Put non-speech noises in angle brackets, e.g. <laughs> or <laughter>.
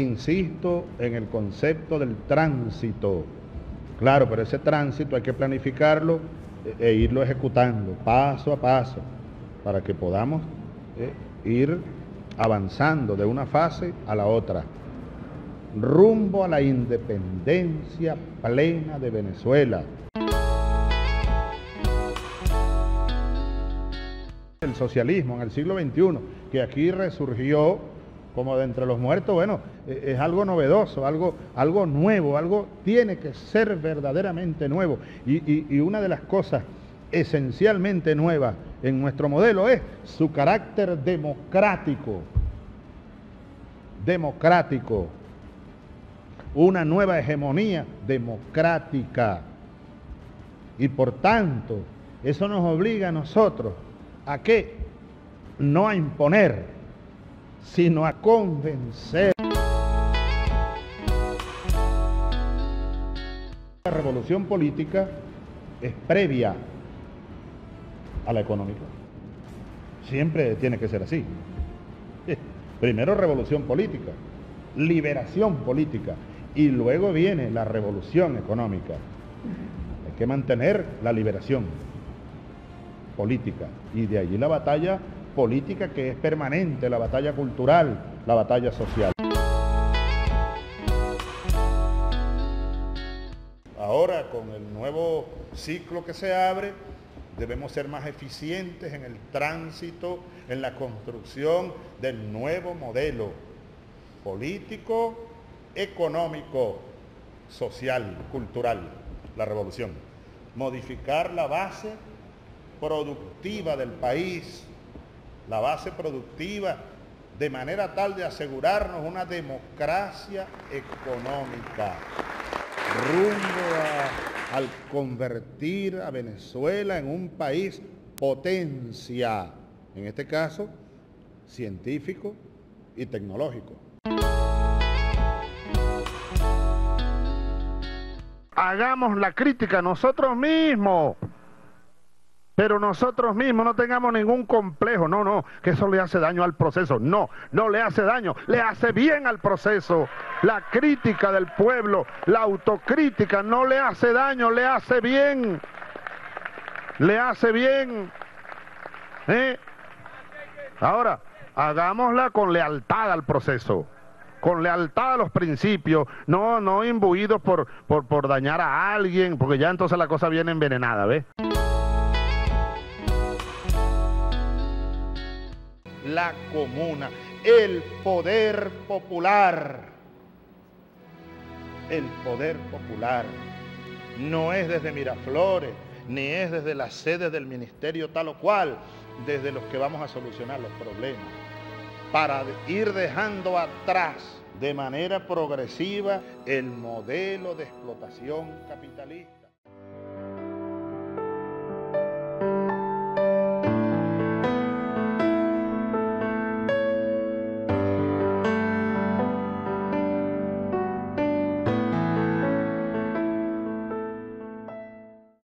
insisto en el concepto del tránsito. Claro, pero ese tránsito hay que planificarlo e, e irlo ejecutando paso a paso para que podamos eh, ir avanzando de una fase a la otra, rumbo a la independencia plena de Venezuela. El socialismo en el siglo XXI, que aquí resurgió como de entre los muertos, bueno, e, es algo novedoso, algo, algo nuevo, algo tiene que ser verdaderamente nuevo. Y, y una de las cosas esencialmente nuevas en nuestro modelo es su carácter democrático. Democrático. Una nueva hegemonía democrática. Y por tanto, eso nos obliga a nosotros a qué? No a imponer, sino a convencer. La revolución política es previa a la económica. Siempre tiene que ser así. <laughs> Primero revolución política, liberación política y luego viene la revolución económica. Hay que mantener la liberación política y de allí la batalla política que es permanente, la batalla cultural, la batalla social. Ahora con el nuevo ciclo que se abre, Debemos ser más eficientes en el tránsito, en la construcción del nuevo modelo político, económico, social, cultural, la revolución. Modificar la base productiva del país, la base productiva, de manera tal de asegurarnos una democracia económica rumbo al convertir a Venezuela en un país potencia, en este caso, científico y tecnológico. Hagamos la crítica nosotros mismos. Pero nosotros mismos no tengamos ningún complejo, no, no, que eso le hace daño al proceso. No, no le hace daño, le hace bien al proceso. La crítica del pueblo, la autocrítica no le hace daño, le hace bien. Le hace bien. ¿Eh? Ahora, hagámosla con lealtad al proceso con lealtad a los principios, no, no imbuidos por, por, por dañar a alguien, porque ya entonces la cosa viene envenenada, ¿ves? La comuna, el poder popular. El poder popular no es desde Miraflores, ni es desde la sede del ministerio tal o cual, desde los que vamos a solucionar los problemas, para ir dejando atrás de manera progresiva el modelo de explotación capitalista.